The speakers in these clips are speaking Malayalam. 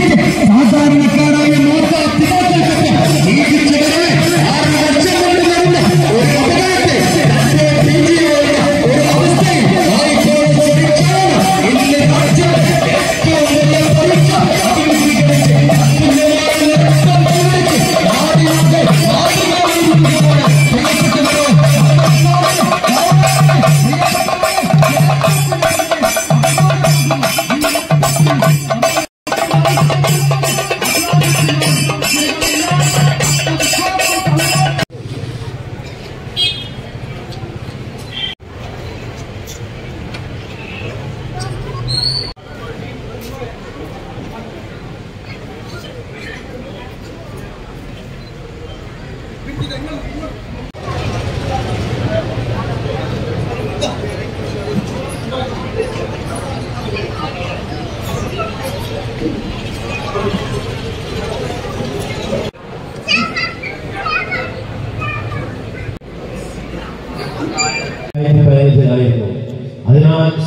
Father,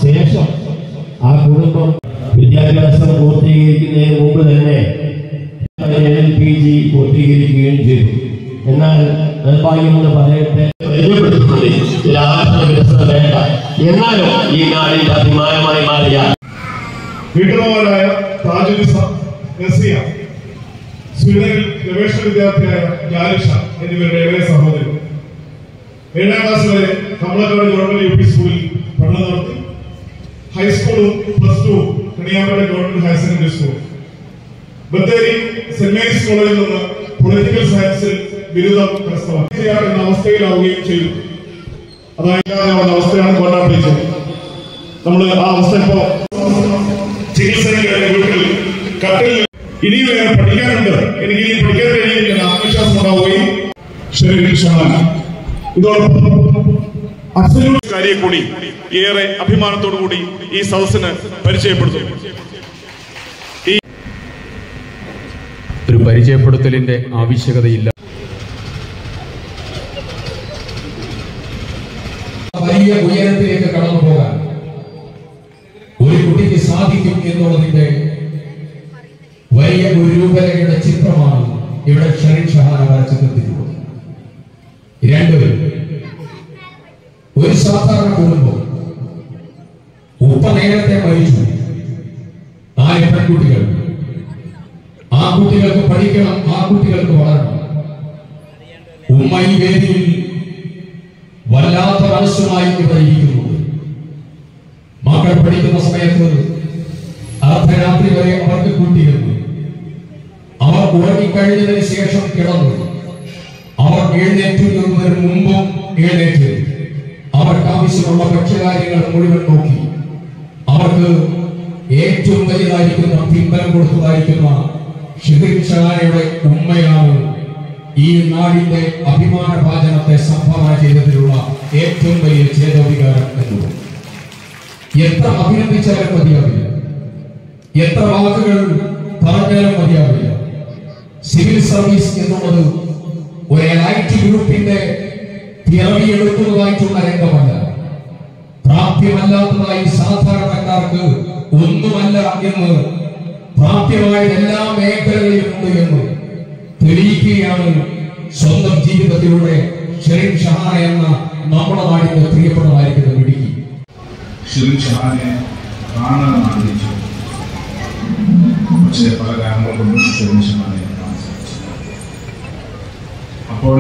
ശേഷം ആ കുടുംബം വിദ്യാഭ്യാസം പൂർത്തീകരിക്കുന്നതിന് മുമ്പ് തന്നെ എൽ പി ജി പൂർത്തീകരിക്കുകയും ചെയ്തു. എന്നാൽ നിർഭാഗ്യമെന്ന് പറയട്ടെ വേണ്ട. എന്നാലും ഈ നാടിന്റെ അഭിമാനമായി മാറിയ നസിയ സ്വീഡനിൽ ഗവേഷണ വിദ്യാർത്ഥിയായ ജാലിഷ എന്നിവരുടെ ഇളയ സഹോദരൻ. ഏഴാം ക്ലാസ് വരെ കമലക്കാട് ഗവൺമെന്റ് യു പി സ്കൂളിൽ നടത്തി ഹൈസ്കൂളും plus two Kaniyambetta government higher secondary school Bathery Saint Mary's കോളേജിൽ നിന്ന് പൊളിറ്റിക്കൽ സയൻസിൽ ബിരുദം കരസ്ഥമാക്കി എന്ന അവസ്ഥയിലാവുകയും ചെയ്തു. അതായത് അവസ്ഥയാണ് കൊണ്ടാപ്പിച്ചത് നമ്മൾ ആ അവസ്ഥ ഇപ്പോ ചികിത്സയുടെ വീട്ടിൽ കട്ടിൽ ഇനിയും വേറെ പഠിക്കാനുണ്ട്. എനിക്ക് ഇനി പഠിക്കാൻ കഴിയില്ല ആത്മവിശ്വാസം ഉണ്ടാവുകയും ശരീരം ഇതോടൊപ്പം അബ്സല്യൂട്ട് കാര്യെ കൂടി ഏറെ അഭിമാനത്തോടു കൂടി ഈ സദസ്സിന് പരിചയപ്പെടുത്തുന്നു. ഒരു പരിചയപ്പെടുത്തലിന്റെ ആവശ്യകതയില്ല. വലിയ ഉയരത്തിലേക്ക് കടന്നു പോകാൻ ഒരു കുട്ടിക്ക് സാധിക്കും എന്നുള്ളതിന്റെ വലിയ ഒരു രൂപരേഖയുടെ ചിത്രമാണ് ഇവിടെ ഷരീൻ ഷഹാന വരച്ചു സാധാരണ കുടുംബം ഉപ്പ നേരത്തെ മരിച്ചു. നാല് പെൺകുട്ടികൾ ആ കുട്ടികൾക്ക് പഠിക്കണം ആ കുട്ടികൾക്ക് വളരണം. ഉമ്മ ഈ വേദിയിൽ വല്ലാത്ത മനസ്സുമായി ഇവിടെ മക്കൾ പഠിക്കുന്ന സമയത്ത് അർദ്ധരാത്രി വരെ അവർക്ക് കൂട്ടിയിരുന്നു. അവർ ഉറങ്ങിക്കഴിഞ്ഞതിന് ശേഷം കിടന്നു. അവർ എഴുന്നേറ്റുന്നതിന് മുമ്പും എഴുന്നേറ്റ് അവർക്ക് ആവശ്യമുള്ള ഭക്ഷ്യകാര്യങ്ങൾ മുഴുവൻ നോക്കി. അവർക്ക് ഏറ്റവും വലുതായിരിക്കുന്ന പിൻബലം കൊടുത്തതായിരിക്കുന്ന ഷിബിൻ ഷഹാനയുടെ ഉമ്മയാണ് ഈ നാടിന്റെ അഭിമാന ഭാചനത്തെ സംഭാവന ചെയ്തതിലുള്ള ഏറ്റവും വലിയ ചേതോവികാരം എന്നുള്ളത് എത്ര അഭിനന്ദിച്ചാലും മതിയാവില്ല. എത്ര വാക്കുകൾ പറഞ്ഞാലും മതിയാവില്ല. സിവിൽ സർവീസ് എന്നുള്ളത് ഒരു ഐ ടി ഗ്രൂപ്പിന്റെ പിറവിയെടുക്കുന്നതായിട്ടുള്ള രംഗമല്ല പ്രാപ്യമല്ലാത്തതായി സാധാരണക്കാർക്ക് ഒന്നുമല്ല എന്ന് പ്രാപ്യമായ എല്ലാ മേഖലകളിലും ഉണ്ട് എന്ന് തെളിയിക്കുകയാണ് സ്വന്തം ജീവിതത്തിലൂടെ ഷെറിൻ ഷഹാന എന്ന നമ്മുടെ നാടിന്റെ പ്രിയപ്പെട്ടതായിരിക്കുന്ന ഇടുക്കി ഷെറിൻ ഷഹാനെ കാണാൻ ആഗ്രഹിച്ചു. പക്ഷേ പല കാരണങ്ങൾ കൊണ്ടും ഷിറിൻ ഷഹാനെ കാണാൻ സാധിച്ചില്ല. അപ്പോൾ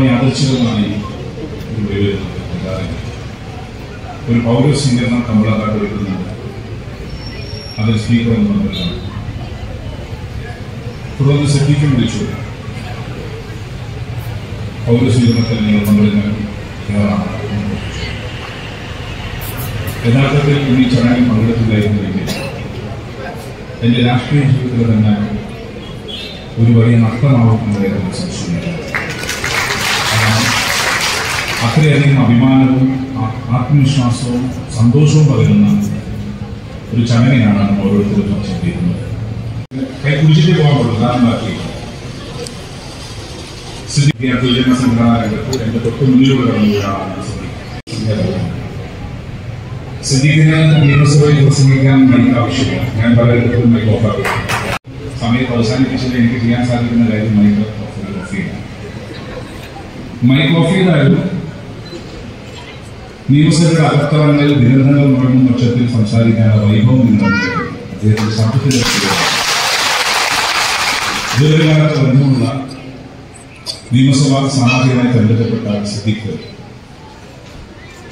ഉണ്ടായി. ഒരു പൗരസ്വീകരണം കമ്പളക്കാട്ട് വെക്കുന്നുണ്ട് അത് സ്പീക്കർ എന്ന് തുടർന്ന് സെറ്റിക്കും വിളിച്ചു. പൗരസ്വീകരണത്തിൽ നിങ്ങൾ പങ്കെടുക്കാൻ യഥാർത്ഥത്തിൽ ഈ ചടങ്ങിൽ പങ്കെടുത്തില്ലായിരുന്നുവെങ്കിൽ എന്റെ രാഷ്ട്രീയ ജീവിതത്തിൽ തന്നെ ഒരു വലിയ നഷ്ടമാവുന്നതായിരുന്നു എനിക്ക് സംശയമില്ല കാരണം അത്രയധികം അഭിമാനവും ആത്മവിശ്വാസവും സന്തോഷവും പകരുന്ന ഒരു ചടങ്ങിനാണ് നമ്മൾ ഓരോരുത്തരും സംശയിക്കുന്നത് കൈ കുടിച്ചിട്ട് പോകാൻ പറ്റും ഉദാഹരണമാക്കി വിദ്യാർത്ഥി ഉയർന്ന സംഘടനാ രംഗത്ത് എന്റെ തൊട്ട് മുന്നിലൂടെ കടന്നു ഒരാളാണ് സിദ്ദീഖ്. സിദ്ദീഖിന് നിയമസഭയിൽ പ്രസംഗിക്കാൻ മൈക്ക് ആവശ്യമില്ല. ഞാൻ പലയിടത്തും മൈക്ക് ഓഫാക്കും സമയത്ത് അവസാനിപ്പിച്ചത് എനിക്ക് ചെയ്യാൻ സാധിക്കുന്ന കാര്യം മൈക്ക് ഓഫീലാണ് മൈക്ക് ഓഫ് ചെയ്താലും നിയമസഭയുടെ അകത്തളങ്ങളിൽ നിരന്തരം മുഴങ്ങും പക്ഷത്തിൽ സംസാരിക്കാനുള്ള വൈഭവം ബന്ധമുള്ള നിയമസഭാ സാമാജികമായി തെരഞ്ഞെടുക്കപ്പെട്ട സിദ്ദിഖ്.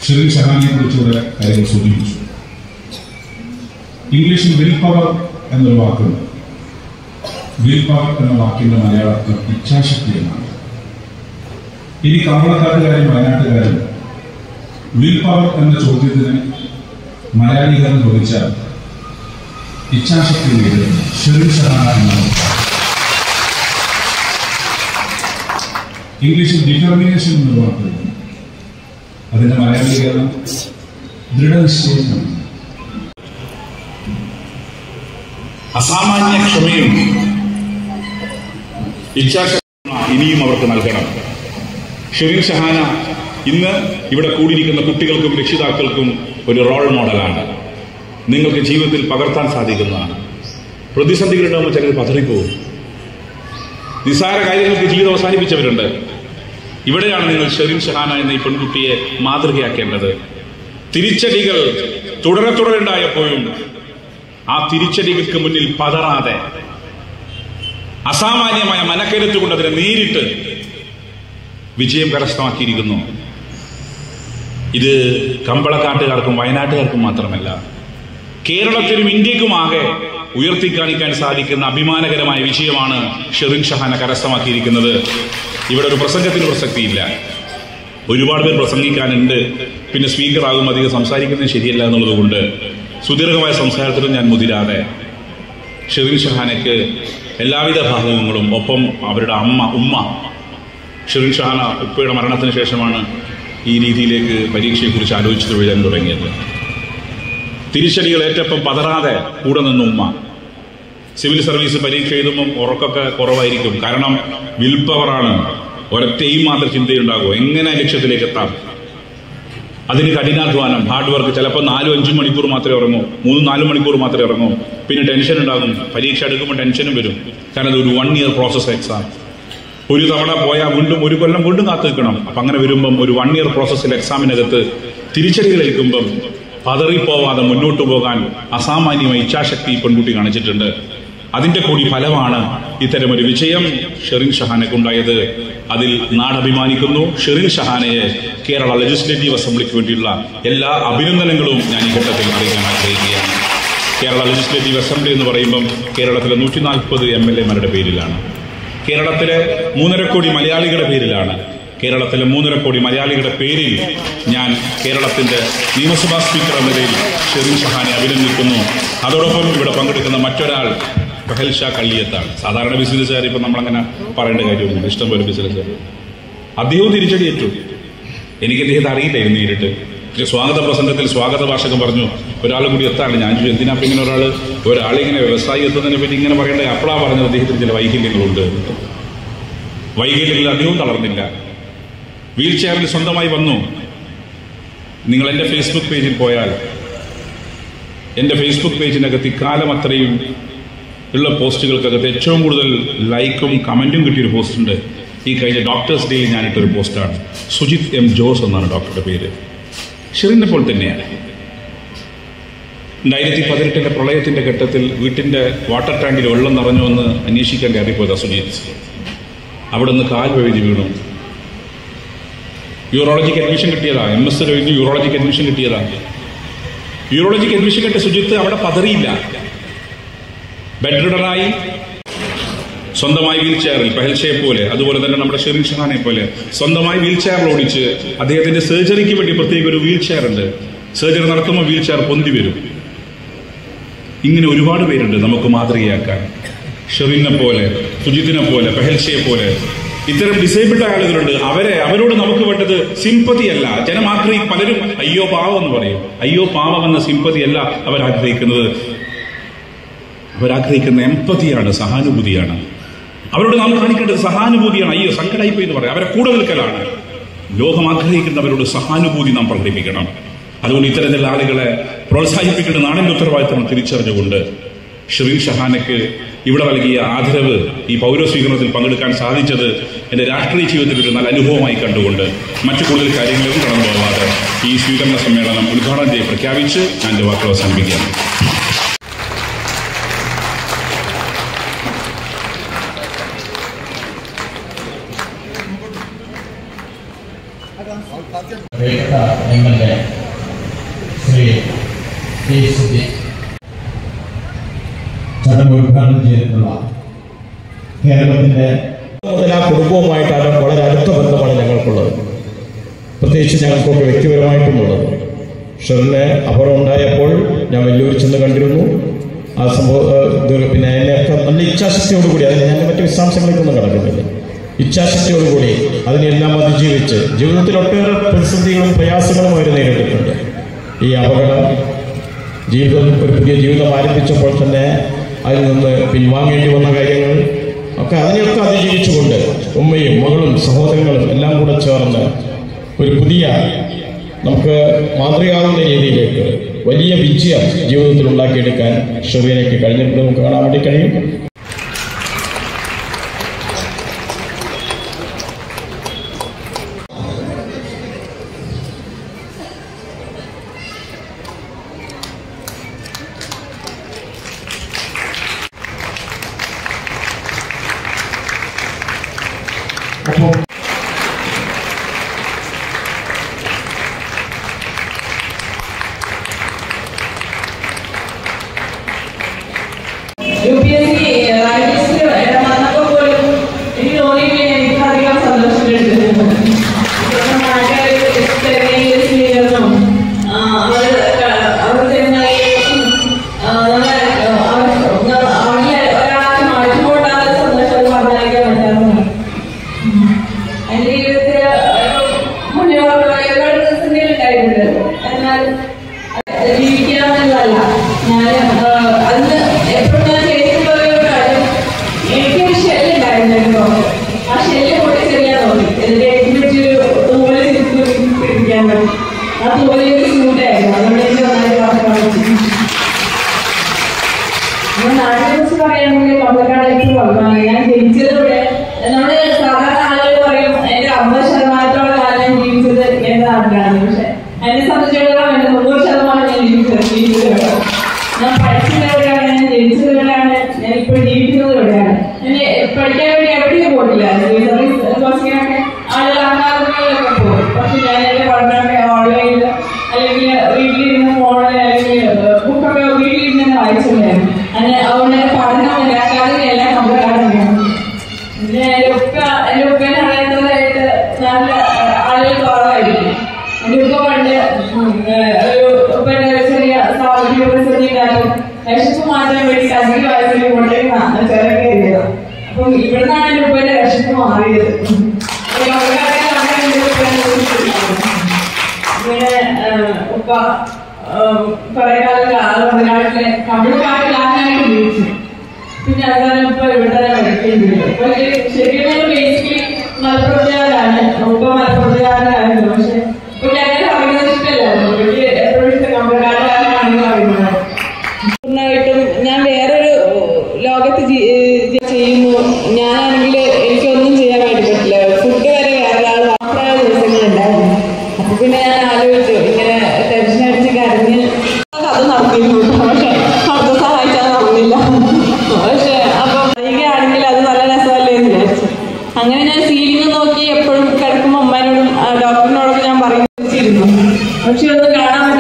ഷെറിൻ ഷഹാനെ കുറിച്ചുള്ള കാര്യങ്ങൾ സൂചിപ്പിച്ചു. ഇംഗ്ലീഷിൽ വിൽ പവർ എന്നൊരു വാക്കുണ്ട്. വിൽ പവർ എന്ന വാക്കിന്റെ മലയാളത്തിൽ ഇച്ഛാശക്തി എന്നാണ് ഇനി കമ്പളക്കാട്ടുകാരും വയനാട്ടുകാരും വിൽ പവർ എന്ന ചോദ്യത്തിന് മലയാളീകരണം ചോദിച്ചാൽ ഇച്ഛാശക്തി ഇംഗ്ലീഷിൽ ഡിറ്റർമിനേഷൻ എന്ന് പറഞ്ഞു അതിന്റെ മലയാളീകരണം ദൃഢനിശ്ചയം. എന്നാണ് അസാമാന്യ ക്ഷമയും ഇച്ഛാശക്തി ഇനിയും അവർക്ക് നൽകണം. ഷെറിൻ ഷഹാന ഇന്ന് ഇവിടെ കൂടിയിരിക്കുന്ന കുട്ടികൾക്കും രക്ഷിതാക്കൾക്കും ഒരു റോൾ മോഡലാണ് നിങ്ങൾക്ക് ജീവിതത്തിൽ പകർത്താൻ സാധിക്കുന്നതാണ്. പ്രതിസന്ധികളുണ്ടാകുമ്പോൾ ചിലർ പതറിപ്പോകും. നിസ്സാര കാര്യങ്ങൾക്ക് ജീവിതം അവസാനിപ്പിച്ചവരുണ്ട്. ഇവിടെയാണ് നിങ്ങൾ ഷെറിൻ ഷഹാന എന്ന ഈ പെൺകുട്ടിയെ മാതൃകയാക്കേണ്ടത്. തിരിച്ചടികൾ തുടരെ തുടരുണ്ടായപ്പോഴും ആ തിരിച്ചടികൾക്ക് മുന്നിൽ പതറാതെ അസാമാന്യമായ മനക്കരുത്തുകൊണ്ട് അതിനെ നേരിട്ട് വിജയം കരസ്ഥമാക്കിയിരിക്കുന്നു. ഇത് കമ്പളക്കാട്ടുകാർക്കും വയനാട്ടുകാർക്കും മാത്രമല്ല കേരളത്തിലും ഇന്ത്യക്കുമാകെ ഉയർത്തിക്കാണിക്കാൻ സാധിക്കുന്ന അഭിമാനകരമായ വിജയമാണ് ഷെറിൻ ഷഹാന കരസ്ഥമാക്കിയിരിക്കുന്നത്. ഇവിടെ ഒരു പ്രസംഗത്തിന് പ്രസക്തിയില്ല. ഒരുപാട് പേർ പ്രസംഗിക്കാനുണ്ട് പിന്നെ സ്പീക്കർ ആകും അധികം സംസാരിക്കുന്നത് ശരിയല്ല എന്നുള്ളതുകൊണ്ട് സുദീർഘമായ സംസാരത്തിലും ഞാൻ മുതിരാതെ ഷെറിൻ ഷഹാനയ്ക്ക് എല്ലാവിധ ഭാഗങ്ങളും ഒപ്പം അവരുടെ അമ്മ ഉമ്മ ഷെറിൻ ഷഹാന ഉപ്പയുടെ മരണത്തിന് ശേഷമാണ് ഈ രീതിയിലേക്ക് പരീക്ഷയെക്കുറിച്ച് ആലോചിച്ചു എഴുതാൻ തുടങ്ങിയത്. തിരിച്ചടികൾ ഏറ്റപ്പം പതറാതെ കൂടെ നിന്ന ഉമ്മ. സിവിൽ സർവീസ് പരീക്ഷ എഴുതുമ്പം ഉറക്കൊക്കെ കുറവായിരിക്കും. കാരണം വിൽ പവറാണ് മാത്രം ചിന്തയുണ്ടാകും എങ്ങനെ ലക്ഷ്യത്തിലേക്ക് എത്താം? അതിന് കഠിനാധ്വാനം ഹാർഡ് വർക്ക് ചിലപ്പോൾ നാലും അഞ്ചും മണിക്കൂർ മാത്രമേ ഇറങ്ങൂ മൂന്നും നാലും മണിക്കൂർ മാത്രമേ ഇറങ്ങൂ പിന്നെ ടെൻഷൻ ഉണ്ടാകും. പരീക്ഷ എടുക്കുമ്പോൾ ടെൻഷനും വരും. കാരണം ഒരു വൺ ഇയർ പ്രോസസ് എക്സാം ഒരു തവണ പോയാൽ വീണ്ടും ഒരു കൊല്ലം വീണ്ടും കാത്തു നിൽക്കണം. അപ്പം അങ്ങനെ വരുമ്പം ഒരു വൺ ഇയർ പ്രോസസ്സിൽ എക്സാമിനകത്ത് തിരിച്ചടികൾ ഏൽക്കുമ്പം പതറിപ്പോവാതെ മുന്നോട്ട് പോകാൻ അസാമാന്യമായ ഇച്ഛാശക്തി പെൺകുട്ടി കാണിച്ചിട്ടുണ്ട്. അതിന്റെ കൂടി ഫലമാണ് ഇത്തരമൊരു വിജയം ഷെറിൻ ഷഹാനക്ക് ഉണ്ടായത് അതിൽ നാടഭിമാനിക്കുന്നു ഷെറിൻ ഷഹാനയെ കേരള ലെജിസ്ലേറ്റീവ് അസംബ്ലിക്ക് വേണ്ടിയുള്ള എല്ലാ അഭിനന്ദനങ്ങളും ഞാൻ ഈ ഘട്ടത്തിൽ അറിയിക്കാൻ ആഗ്രഹിക്കുകയാണ്. കേരള ലെജിസ്ലേറ്റീവ് അസംബ്ലി എന്ന് പറയുമ്പം കേരളത്തിലെ നൂറ്റി നാൽപ്പത് എം എൽ എമാരുടെ പേരിലാണ്. കേരളത്തിലെ മൂന്നര കോടി മലയാളികളുടെ പേരിലാണ്. കേരളത്തിലെ മൂന്നര കോടി മലയാളികളുടെ പേരിൽ ഞാൻ കേരളത്തിന്റെ നിയമസഭാ സ്പീക്കർ എന്ന നിലയിൽ ഷെറിൻ ഷഹാനെ അഭിനന്ദിക്കുന്നു. അതോടൊപ്പം ഇവിടെ പങ്കെടുക്കുന്ന മറ്റൊരാൾ ബഹൽ ഷാ കള്ളിയത്താണ്. സാധാരണ ബിസിനസ്സുകാർ ഇപ്പം നമ്മളങ്ങനെ പറയേണ്ട കാര്യമൊന്നുമില്ല. ഇഷ്ടംപോലെ ബിസിനസ്സുകാർ. അദ്ദേഹവും തിരിച്ചടിയേറ്റു. എനിക്ക് അദ്ദേഹത്തെ അറിയില്ലായിരുന്നു നേരിട്ട്. സ്വാഗത പ്രസംഗത്തിൽ സ്വാഗത ഭാഷകം പറഞ്ഞു. ഒരാൾ കൂടി എത്താണ്? ഞാൻ ചോദിച്ചു എന്തിനാ അപ്പം ഇങ്ങനെ ഒരാൾ ഒരാളിങ്ങനെ വ്യവസായി എത്തുന്നതിനെ പറ്റി ഇങ്ങനെ പറയേണ്ടത് അപ്പോഴാ പറഞ്ഞത് അദ്ദേഹത്തിന് ചില വൈകല്യങ്ങളുണ്ട്. വൈകല്യങ്ങളിൽ അധികവും തളർന്നില്ല. വീൽ ചെയറിൽ സ്വന്തമായി വന്നു. നിങ്ങൾ എന്റെ ഫേസ്ബുക്ക് പേജിൽ പോയാൽ എന്റെ ഫേസ്ബുക്ക് പേജിനകത്ത് ഇക്കാലം അത്രയും ഉള്ള പോസ്റ്റുകൾക്കകത്ത് ഏറ്റവും കൂടുതൽ ലൈക്കും കമന്റും കിട്ടിയൊരു പോസ്റ്റുണ്ട്. ഈ കഴിഞ്ഞ ഡോക്ടേഴ്സ് ഡേയിൽ ഞാനിട്ടൊരു പോസ്റ്റാണ്. സുജിത് എം ജോസ് എന്നാണ് ഡോക്ടറുടെ പേര്. ഷെറിനെ പോൽ തന്നെയാണ്. രണ്ടായിരത്തി പതിനെട്ടിലെ പ്രളയത്തിന്റെ ഘട്ടത്തിൽ വീട്ടിന്റെ വാട്ടർ ടാങ്കിൽ വെള്ളം നിറഞ്ഞു എന്ന് അന്വേഷിക്കാൻ കയറിപ്പോയത് സുജിത്. അവിടെ നിന്ന് കാൽ വഴുതി വീണു. യൂറോളജിക്ക് അഡ്മിഷൻ കിട്ടിയതാ. എം എസ് കഴിഞ്ഞ് യൂറോളജിക്ക് അഡ്മിഷൻ കിട്ടിയതാ. യൂറോളജിക്ക് അഡ്മിഷൻ കിട്ടിയ സുജിത്ത് അവിടെ പതറിയില്ല. ബെഡ്രിഡനായി സ്വന്തമായി വീൽ ചെയറിൽ പെഹൽഷയെ പോലെ അതുപോലെ തന്നെ നമ്മുടെ ഷെറിൻ ഷഹാനെ പോലെ സ്വന്തമായി വീൽ ചെയറിൽ ഓടിച്ച് അദ്ദേഹത്തിന്റെ സർജറിക്ക് വേണ്ടി പ്രത്യേക ഒരു വീൽ ചെയർ ഉണ്ട്. സർജറി നടത്തുമ്പോൾ വീൽ ചെയർ പൊന്തി വരും. ഇങ്ങനെ ഒരുപാട് പേരുണ്ട് നമുക്ക് മാതൃകയാക്കാൻ. ഷെറിനെ പോലെ സുജിത്തിനെ പോലെ പെഹൽഷയെ പോലെ. ഇത്തരം ഡിസേബിൾഡ് ആളുകളുണ്ട്. അവരെ അവരോട് നമുക്ക് വേണ്ടത് സിമ്പതി അല്ല. ജനം ആഗ്രഹിക്കും പലരും അയ്യോ പാവം എന്ന് പറയും. അയ്യോ പാവം എന്ന സിമ്പതി അല്ല അവരാഗ്രഹിക്കുന്നത്. അവരാഗ്രഹിക്കുന്ന എമ്പതിയാണ് സഹാനുഭൂതിയാണ്. അവരോട് നാം കാണിക്കേണ്ടത് സഹാനുഭൂതിയാണ്. അയ്യോ സങ്കടമായിപ്പോയി എന്ന് പറയാം. അവരെ കൂടെ നിൽക്കലാണ്. ലോകം ആഗ്രഹിക്കുന്നവരോട് സഹാനുഭൂതി നാം പ്രകടിപ്പിക്കണം. അതുകൊണ്ട് ഇത്തരത്തിലുള്ള ആളുകളെ പ്രോത്സാഹിപ്പിക്കേണ്ട നാടിന്റെ ഉത്തരവാദിത്തം തിരിച്ചറിഞ്ഞുകൊണ്ട് ഷെറീൻ ഷഹാനക്ക് ഇവിടെ നൽകിയ ആദരവ് ഈ പൗരസ്വീകരണത്തിൽ പങ്കെടുക്കാൻ സാധിച്ചത് എന്റെ രാഷ്ട്രീയ ജീവിതത്തിൽ ഒരു നല്ല അനുഭവമായി കണ്ടുകൊണ്ട് മറ്റു കൂടുതൽ കാര്യങ്ങളിലും കടന്നു പോകാതെ ഈ സ്വീകരണ സമ്മേളനം ഉദ്ഘാടനം ചെയ്ത് പ്രഖ്യാപിച്ച് ഞാൻ വാക്കുകൾ അവസാനിപ്പിക്കുകയാണ്. തന്നെ എല്ലാ കുടുംബവുമായിട്ടാണ് വളരെ അടുത്ത ബന്ധമാണ് ഞങ്ങൾക്കുള്ളത്. പ്രത്യേകിച്ച് ഞങ്ങൾക്കൊക്കെ വ്യക്തിപരമായിട്ടുമുള്ളത്. ഷെറിന് അപകടം ഉണ്ടായപ്പോൾ ഞാൻ വലിയൊരു ചെന്ന് കണ്ടിരുന്നു. ആ സംഭവം പിന്നെ എന്നെ അതിനെയൊക്കെ നല്ല ഇച്ഛാശക്തിയോടുകൂടി അതിന് ഞാൻ മറ്റു വിശദാംശങ്ങളിലേക്കൊന്നും കടക്കുന്നില്ല. ഇച്ഛാശക്തിയോടുകൂടി അതിനെല്ലാം അതിജീവിച്ച് ജീവിതത്തിൽ ഒട്ടേറെ പ്രതിസന്ധികളും പ്രയാസങ്ങളും അവർ നേരിട്ടിട്ടുണ്ട്. ഈ അപകടം ജീവിതം ഒരു പുതിയ ജീവിതം ആരംഭിച്ചപ്പോൾ തന്നെ അതിൽ നിന്ന് പിൻവാങ്ങേണ്ടി വന്ന കാര്യങ്ങൾ ഒക്കെ അതിനെയൊക്കെ അതിജീവിച്ചുകൊണ്ട് ഉമ്മയും മകളും സഹോദരങ്ങളും എല്ലാം കൂടെ ചേർന്ന് ഒരു പുതിയ നമുക്ക് മാതൃകാവുന്ന രീതിയിലേക്ക് വലിയ വിജയം ജീവിതത്തിൽ ഉണ്ടാക്കിയെടുക്കാൻ ഷെറീനയ്ക്ക് കഴിഞ്ഞിട്ടുണ്ട്. നമുക്ക് കാണാൻ വേണ്ടി കഴിയും. പറയുകയാണെങ്കിൽ കമ്പക്കാട് എനിക്ക് പുറത്താണ് ഞാൻ ജനിച്ചത് ഇവിടെ. സാധാരണ ആളുകൾ പറയും എന്റെ അമ്പത് ശതമാനത്തോളം കാലം ജീവിച്ചത് എന്റെ നാട്ടിലാണ്. പക്ഷെ എന്നെ സംബന്ധിച്ചിടത്തോളം എന്റെ തൊണ്ണൂറ് ശതമാനം ഞാൻ ജീവിച്ചത് ജീവിച്ചത് ഞാൻ പഠിച്ചത് എവിടെയാണ് ഞാൻ ജനിച്ചത് ഞാൻ ഇപ്പോൾ ജീവിക്കുന്നത് എവിടെയാണ് എന്നെ പഠിക്കാൻ വേണ്ടി എവിടെയും പോയിട്ടില്ല. സർവീസ് കോഴ്സിനൊക്കെ ആളുകൾ അംഗാംഗങ്ങളിലൊക്കെ പോകും പക്ഷെ ഞാൻ എന്റെ പഠനമൊക്കെ ഓൺലൈനിൽ അല്ലെങ്കിൽ വീട്ടിലിരുന്ന് ഫോണിൽ അല്ലെങ്കിൽ ബുക്കൊക്കെ വീട്ടിലിരുന്ന് വായിച്ചിട്ടുണ്ടായിരുന്നു. അങ്ങനെ അതുകൊണ്ട് തന്നെ പഠന मला प्रोत्साहन आहे उपमा प्रोत्साहन आहे ജീവിതത്തിന്റെ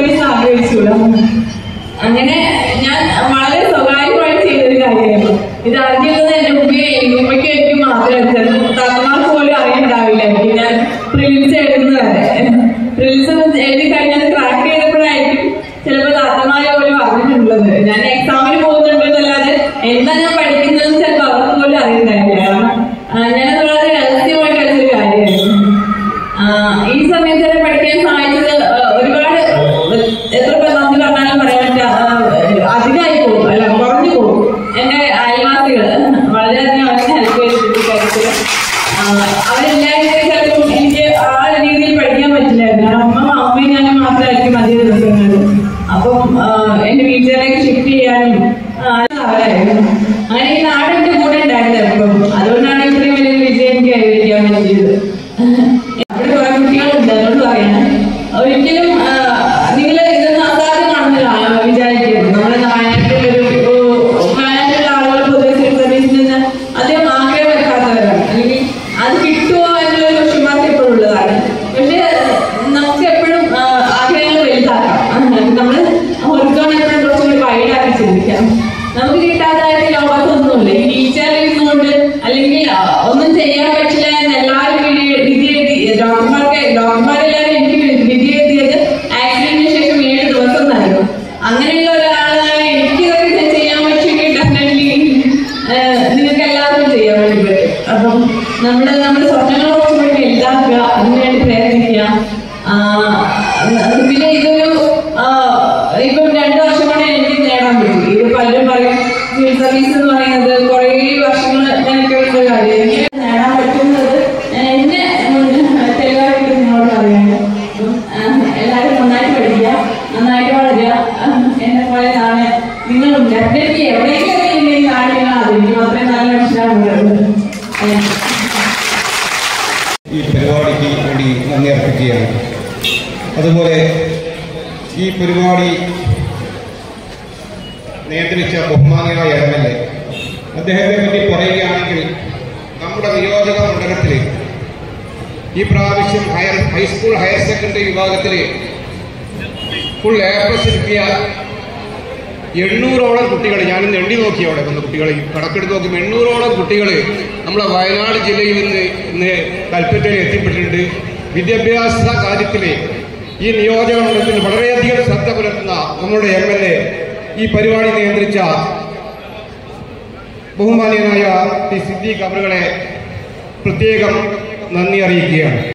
സർവീസ് ആഗ്രഹിച്ചുകൂടാ അങ്ങനെ ഞാൻ വളരെ സ്വകാര്യമായിട്ട് ചെയ്തൊരു കാര്യമായിരുന്നു. ഇത് അറിഞ്ഞിരുന്നത് എന്റെ ഉമ്മയും ഉമ്മയ്ക്ക് എനിക്കും മാത്രം തന്മാർക്ക് പോലും അറിയണ്ടാവില്ല ഞാൻ പ്രിലിംസ് എഴുതുന്നതാണ് പ്രിലിംസ് എഴുതി അദ്ദേഹത്തെ പറ്റി പറയുകയാണെങ്കിൽ നമ്മുടെ നിയോജക മണ്ഡലത്തിലെ ഈ പ്രാവശ്യം higher high school higher secondary വിഭാഗത്തിൽ ഫുൾ എ പ്ലസ് കിട്ടിയ എണ്ണൂറോളം കുട്ടികൾ ഞാനിന്ന് എണ്ണി നോക്കി അവിടെ വന്ന കുട്ടികളെ കണക്കെടുത്ത് നോക്കും എണ്ണൂറോളം കുട്ടികൾ നമ്മുടെ വയനാട് ജില്ലയിൽ നിന്ന് ഇന്ന് കൽപ്പറ്റയിൽ എത്തിപ്പെട്ടിട്ടുണ്ട്. വിദ്യാഭ്യാസ കാര്യത്തിൽ ഈ നിയോജക മണ്ഡലത്തിൽ വളരെയധികം ശ്രദ്ധ പുലർത്തുന്ന നമ്മുടെ എം എൽ എ ഈ പരിപാടി നിയന്ത്രിച്ച ബഹുമാനീയനായ പി സിദ്ദീഖ് അവരുകളെ പ്രത്യേകം നന്ദി അറിയിക്കുകയാണ്.